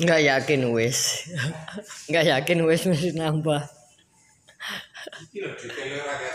Nggak yakin wes, Nggak yakin wes mesti nambah.